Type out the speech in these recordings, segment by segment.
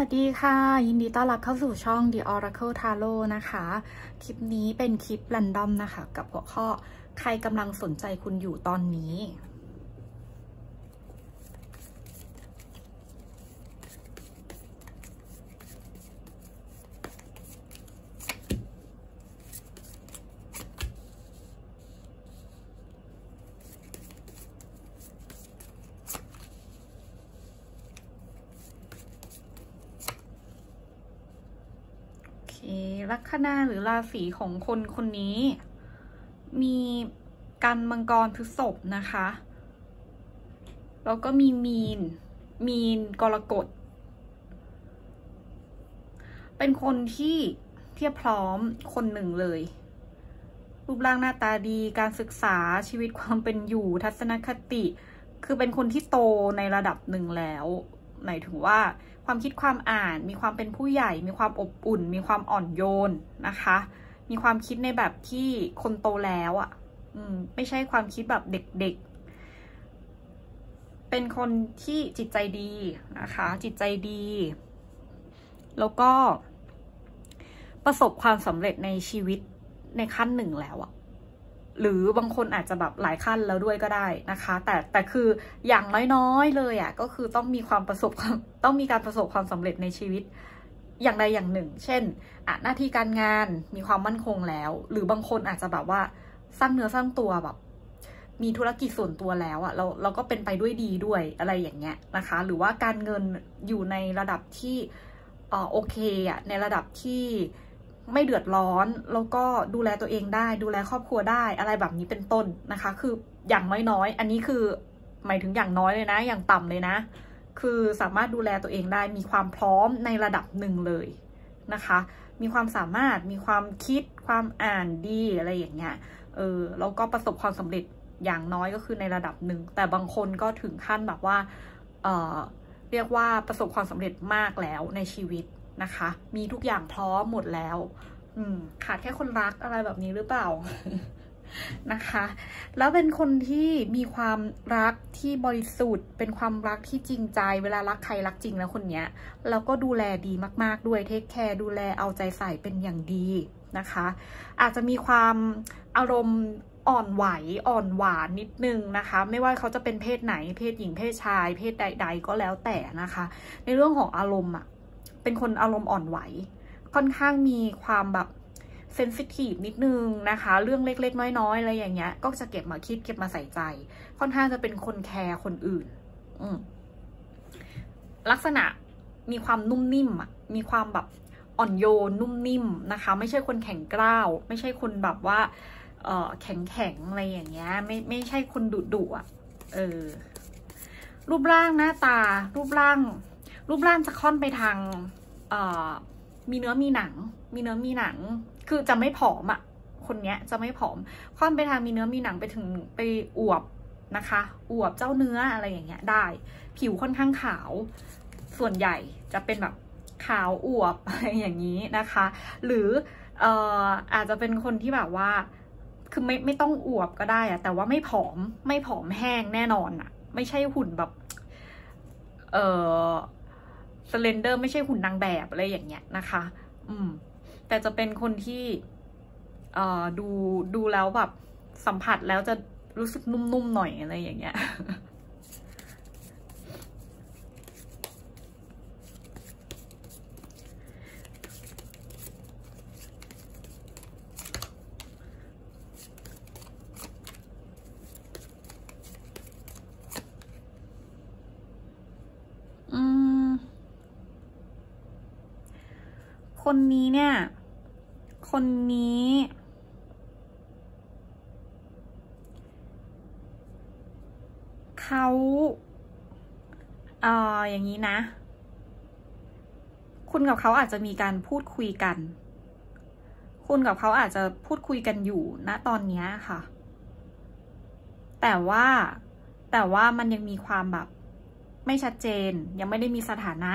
วัสดีค่ะ ยินดีต้อนรับเข้าสู่ช่อง The Oracle Tarot นะคะ คลิปนี้เป็นคลิปรันดอมนะคะ กับหัวข้อใครกำลังสนใจคุณอยู่ตอนนี้ ลัคนาหรือราศีของคนคนนี้ มีกันมังกรพฤษภนะคะ แล้วก็มีมีน มีนกรกฎ เป็นคนที่เทียบพร้อมคนหนึ่งเลย รูปร่างหน้าตาดีการศึกษาชีวิตความเป็นอยู่ทัศนคติ คือเป็นคนที่โตในระดับหนึ่งแล้ว หมายถึงว่า ความคิดความอ่าน มีความเป็นผู้ใหญ่ มีความอบอุ่น มีความอ่อนโยนนะคะ มีความคิดในแบบที่คนโตแล้วอะ่ะอืมไม่ใช่ความคิดแบบเด็กๆ เป็นคนที่จิตใจดีนะคะ จิตใจดี แล้วก็ประสบความสำเร็จในชีวิตในขั้นหนึ่งแล้วอะ หรือบางคนอาจจะแบบหลายขั้นแล้วด้วยก็ได้นะคะ แต่แต่คืออย่างน้อยๆเลยอะ่ะก็คือต้องมีความประสบต้องมีการประสบความสำเร็จในชีวิตอย่างใดอย่างหนึ่ง เช่นอะหน้าที่การงานมีความมั่นคงแล้ว หรือบางคนอาจจะแบบว่าสร้างเนื้อสร้างตัวแบบ มีธุรกิจส่วนตัวแล้วอะ่ะเราเราก็เป็นไปด้วยดีด้วยอะไรอย่างเงี้ยนะคะ หรือว่าการเงินอยู่ในระดับที่อ่อโอเคอะ่ะในระดับที่ ไม่เดือดร้อน แล้วก็ดูแลตัวเองได้ ดูแลครอบครัวได้อะไรแบบนี้เป็นต้นนะคะ คืออย่างน้อยๆอันนี้คือหมายถึงอย่างน้อยเลยนะ อย่างต่ำเลยนะ คือสามารถดูแลตัวเองได้มีความพร้อมในระดับหนึ่งเลยนะคะ มีความสามารถมีความคิดความอ่านดีอะไรอย่างเงี้ยเออแล้วก็ประสบความสำเร็จอย่างน้อยก็คือในระดับหนึ่ง แต่บางคนก็ถึงขั้นแบบว่าเออเรียกว่าประสบความสำเร็จมากแล้วในชีวิต นะคะ มีทุกอย่างพร้อมหมดแล้ว อืม ขาดแค่คนรักอะไรแบบนี้หรือเปล่านะคะ แล้วเป็นคนที่มีความรักที่บริสุทธิ์ เป็นความรักที่จริงใจ เวลารักใครรักจริงแล้วคนเนี้ย แล้วก็ดูแลดีมาก ๆ ด้วย เทคแคร์ดูแลเอาใจใส่เป็นอย่างดีนะคะ อาจจะมีความอารมณ์อ่อนไหวอ่อนหวานนิดนึงนะคะ ไม่ว่าเขาจะเป็นเพศไหน เพศหญิงเพศชาย เพศใด ๆ ก็แล้วแต่นะคะ ในเรื่องของอารมณ์อะ เป็นคนอารมณ์อ่อนไหว ค่อนข้างมีความแบบเซนซิทีฟนิดนึงนะคะ เรื่องเล็ก ๆ น้อยๆอะไรอย่างเงี้ย ก็จะเก็บมาคิดเก็บมาใส่ใจ ค่อนข้างจะเป็นคนแคร์คนอื่น อืลักษณะมีความนุ่มนิ่มอะมีความแบบอ่อนโยนนุ่มนิ่มนะคะ ไม่ใช่คนแข็งกร้าว ไม่ใช่คนแบบว่าเแข็งแข็งอะไรอย่างเงี้ย ไม่ไม่ใช่คนดุดุอะเออรูปร่างหน้าตารูปร่าง รูปร่างจะค่อนไปทางมีเนื้อมีหนัง มีเนื้อมีหนัง คือจะไม่ผอมอะ่ะคนเนี้ยจะไม่ผอม ค่อนไปทางมีเนื้อมีหนังไปถึงไปอวบนะคะ อวบเจ้าเนื้ออะไรอย่างเงี้ยได้ ผิวค่อนข้างขาว ส่วนใหญ่จะเป็นแบบขาวอวบอะไรอย่างนี้นะคะ หรือเอ่ออาจจะเป็นคนที่แบบว่า คือไม่ไม่ต้องอวบก็ได้อะแต่ว่าไม่ผอมไม่ผอมแห้งแน่นอนอะไม่ใช่หุ่นแบบ เอ่อ สเลนเดอร์ไม่ใช่หุ่นนางแบบอะไรอย่างเงี้ยนะคะ อืม แต่จะเป็นคนที่เอ่อดูดูแล้วแบบสัมผัสแล้วจะรู้สึกนุ่มๆหน่อยอะไรอย่างเงี้ย คนนี้เนี่ย คนนี้ เขาเอ่ออย่างนี้นะ คุณกับเขาอาจจะมีการพูดคุยกัน คุณกับเขาอาจจะพูดคุยกันอยู่ณตอนนี้ค่ะ แต่ว่าแต่ว่ามันยังมีความแบบไม่ชัดเจน ยังไม่ได้มีสถานะ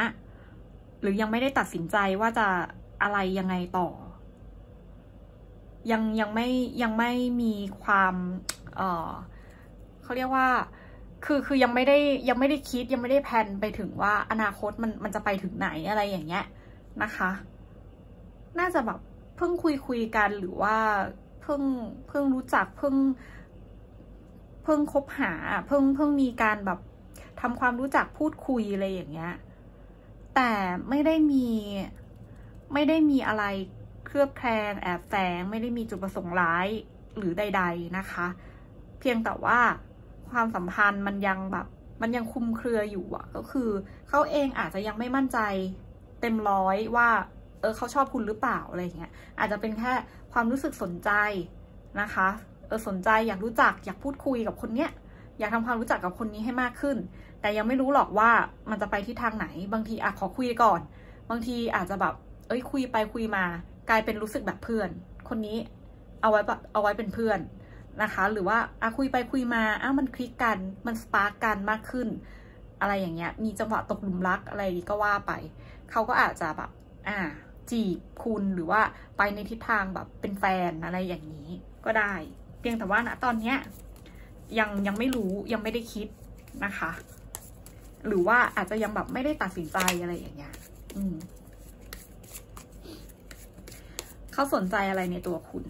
หรือยังไม่ได้ตัดสินใจว่าจะ อะไรยังไงต่อ ยังยังไม่ยังไม่มีความเออเขาเรียกว่า คือคือยังไม่ได้ยังไม่ได้คิดยังไม่ได้แพนไปถึงว่าอนาคตมันมันจะไปถึงไหนอะไรอย่างเงี้ยนะคะ น่าจะแบบเพิ่งคุยคุยกันหรือว่าเพิ่งเพิ่งรู้จักเพิ่ง เพิ่งคบหา เพิ่งเพิ่งมีการแบบทำความรู้จักพูดคุยอะไรอย่างเงี้ย แต่ไม่ได้มี ไม่ได้มีอะไรเคลือบแคลงแอบแฝงไม่ได้มีจุดประสงค์ร้ายหรือใด ๆนะคะ เพียงแต่ว่าความสัมพันธ์มันยังแบบ มันยังคุมเครืออยู่อะก็คือเขาเองอาจจะยังไม่มั่นใจเต็มร้อยว่า เออเขาชอบคุณหรือเปล่าอะไรเงี้ยอาจจะเป็นแค่ความรู้สึกสนใจนะคะเออสนใจอยากรู้จักอยากพูดคุยกับคนเนี้ยอยากทำความรู้จักกับคนนี้ให้มากขึ้น แต่ยังไม่รู้หรอกว่ามันจะไปที่ทางไหน บางทีอะขอคุยก่อน บางทีอาจจะแบบ เอ้ยคุยไปคุยมา กลายเป็นรู้สึกแบบเพื่อน คนนี้เอาไว้แบบเอาไว้เป็นเพื่อนนะคะ หรือว่าอะคุยไปคุยมาอ้ามันคลิกกันมันสปาร์กกันมากขึ้น อะไรอย่างเงี้ย มีจังหวะตกหลุมรักอะไรก็ว่าไป เขาก็อาจจะแบบอ่าจีบคุณหรือว่าไปในทิศทางแบบเป็นแฟนอะไรอย่างนี้ก็ได้ เพียงแต่ว่าณตอนเนี้ยยังยังไม่รู้ยังไม่ได้คิดนะคะ หรือว่าอาจจะยังแบบไม่ได้ตัดสินใจอะไรอย่างเงี้ย อืม เขาสนใจอะไรในตัวคุณ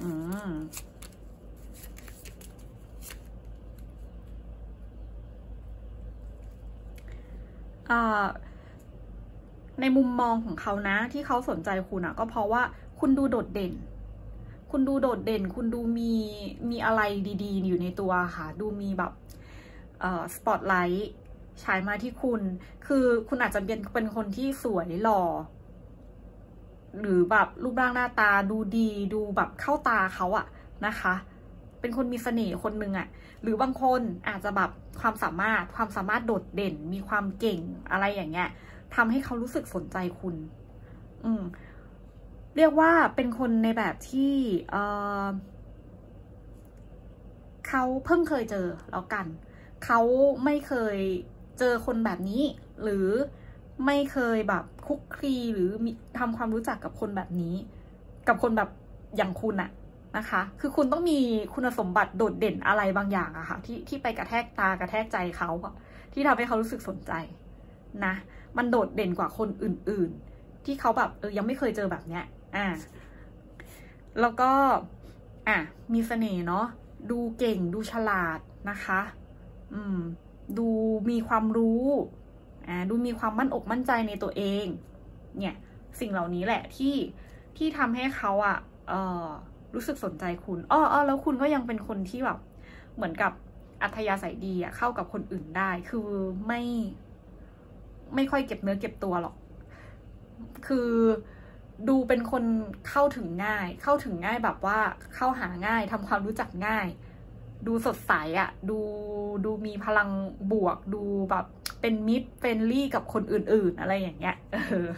อืมในมุมมองของเขานะ ที่เขาสนใจคุณอะก็เพราะว่าคุณดูโดดเด่น คุณดูโดดเด่น คุณดูมีมีอะไรดีๆ อยู่ในตัวค่ะ ดูมีแบบสปอตไลท์ฉายมาที่คุณ คือคุณอาจจะเป็นเป็นคนที่สวยหล่อ หรือแบบรูปร่างหน้าตาดูดีดูแบบเข้าตาเขาอะนะคะ เป็นคนมีเสน่ห์คนหนึ่งอะหรือบางคนอาจจะแบบความสามารถความสามารถโดดเด่น มีความเก่งอะไรอย่างเงี้ยทำให้เขารู้สึกสนใจคุณ อืมเรียกว่าเป็นคนในแบบที่เออเขาเพิ่งเคยเจอแล้วกัน เขาไม่เคยเจอคนแบบนี้ หรือไม่เคยแบบ คุกคีหรือมีทำความรู้จักกับคนแบบนี้ กับคนแบบอย่างคุณอะนะคะ คือคุณต้องมีคุณสมบัติโดดเด่นอะไรบางอย่างอะค่ะที่ที่ไปกระแทกตากระแทกใจเขาอะที่ทำให้เขารู้สึกสนใจนะ มันโดดเด่นกว่าคนอื่น ๆ ที่เขาแบบเออยังไม่เคยเจอแบบเนี้ยอ่าแล้วก็อะมีเสน่ห์เนาะดูเก่งดูฉลาดนะคะ อืม ดูมีความรู้ อ่าดูมีความมั่นอกมั่นใจในตัวเอง เนี่ยสิ่งเหล่านี้แหละที่ที่ทำให้เขาอะ่ะเออรู้สึกสนใจคุณอ้ออแล้วคุณก็ยังเป็นคนที่แบบเหมือนกับอัธยาศัยดีอะเข้ากับคนอื่นได้ คือไม่ ไม่ค่อยเก็บเนื้อเก็บตัวหรอก คือดูเป็นคนเข้าถึงง่าย เข้าถึงง่ายแบบว่าเข้าหาง่ายทำความรู้จักง่าย ดูสดใสอะดูดูมีพลังบวก ดูแบบ เป็นมิตร friendly กับคนอื่นๆ อะไรอย่างเงี้ยเออ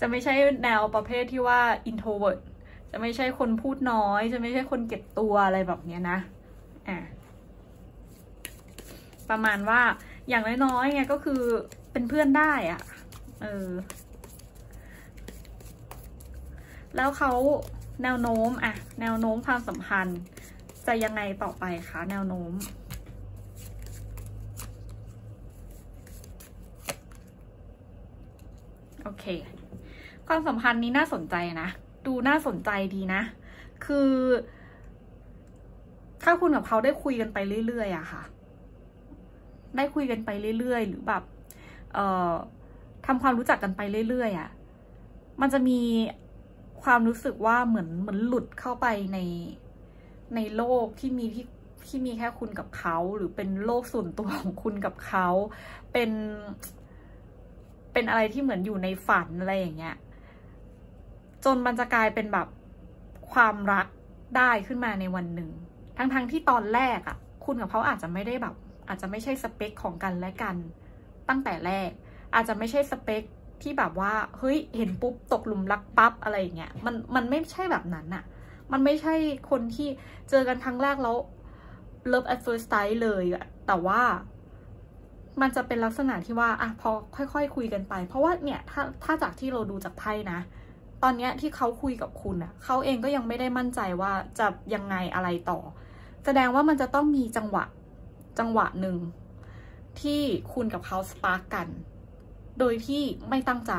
จะไม่ใช่แนวประเภทที่ว่า introvert จะไม่ใช่คนพูดน้อย จะไม่ใช่คนเก็บตัวอะไรแบบเนี้ยนะอะประมาณว่าอย่างน้อยๆไงก็คือเป็นเพื่อนได้อะ่ะเออ แล้วเขาแนวโน้มอะแนวโน้มความสัมพันธ์จะยังไงต่อไปคะแนวโน้ม โอ เค ความสัมพันธ์นี้น่าสนใจนะ ดูน่าสนใจดีนะ คือ ถ้าคุณกับเขาได้คุยกันไปเรื่อยๆอะค่ะ ได้คุยกันไปเรื่อยๆ หรือแบบ เอ่อทำความรู้จักกันไปเรื่อยๆอะมันจะมีความรู้สึกว่าเหมือนเหมือนหลุดเข้าไปในในโลกที่มีที่ที่มีแค่คุณกับเขา หรือเป็นโลกส่วนตัวของคุณกับเขา เป็น เป็นอะไรที่เหมือนอยู่ในฝันอะไรอย่างเงี้ย จนมันจะกลายเป็นแบบความรักได้ขึ้นมาในวันหนึ่ง ทั้งๆทที่ตอนแรกอะ่ะ คุณกับเขาอาจจะไม่ได้แบบ อาจจะไม่ใช่สเปคของกันและกัน ตั้งแต่แรก อาจจะไม่ใช่สเปคที่แบบว่า เฮ้ย เห็นปุ๊บตกหลุมรักปั๊บอะไรอย่างเงี้ย มัน มันไม่ใช่แบบนั้นอะมันไม่ใช่คนที่เจอกันครั้งแรกแล้ว love at first sight เลยอะแต่ว่า มันจะเป็นลักษณะที่ว่าอะพอค่อยๆคคุยกันไป เพราะว่าเนี่ยถ้าถ้าจากที่เราดูจากไพ่นะ ตอนเนี้ยที่เขาคุยกับคุณอะเขาเองก็ยังไม่ได้มั่นใจว่าจะยังไงอะไรต่อ แสดงว่ามันจะต้องมีจังหวะจังหวะหนึ่งที่คุณกับเขาสปาร์กกัน โดยที่ไม่ตั้งใจ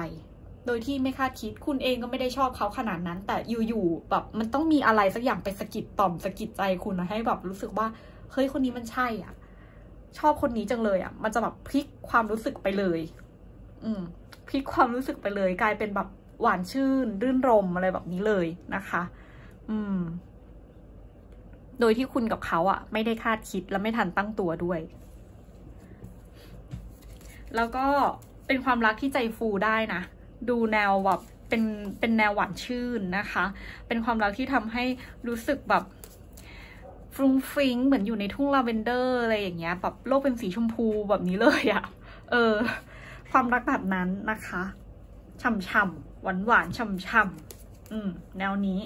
โดยที่ไม่คาดคิด คุณเองก็ไม่ได้ชอบเขาขนาดนั้น แต่อยู่ๆแบบมันต้องมีอะไรสักอย่างไปสะกิดต่อมสะกิดใจคุณนะให้แบบรู้สึกว่าเฮ้ยคนนี้มันใช่อะ ชอบคนนี้จังเลยอะ มันจะแบบพลิกความรู้สึกไปเลย อืมพลิกความรู้สึกไปเลย กลายเป็นแบบหวานชื่น รื่นรมอะไรแบบนี้เลยนะคะ อืม โดยที่คุณกับเขาอะ ไม่ได้คาดคิดและไม่ทันตั้งตัวด้วย แล้วก็เป็นความรักที่ใจฟูได้นะ ดูแนวแบบเป็นเป็นแนวหวานชื่นนะคะ เป็นความรักที่ทำให้รู้สึกแบบ ฟรุ้งฟริ้งเหมือนอยู่ในทุ่งลาเวนเดอร์อะไรอย่างเงี้ยแบบโลกเป็นสีชมพูแบบนี้เลยอะเออ ความรักแบบนั้นนะคะช่ำๆหวานหวานๆช่ำๆอืม แนวนี้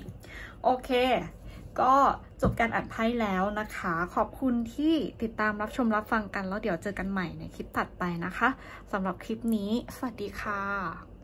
โอเค ก็จบการอ่านไพ่แล้วนะคะ ขอบคุณที่ติดตามรับชมรับฟังกัน แล้วเดี๋ยวเจอกันใหม่ในคลิปถัดไปนะคะสำหรับคลิปนี้ สวัสดีค่ะ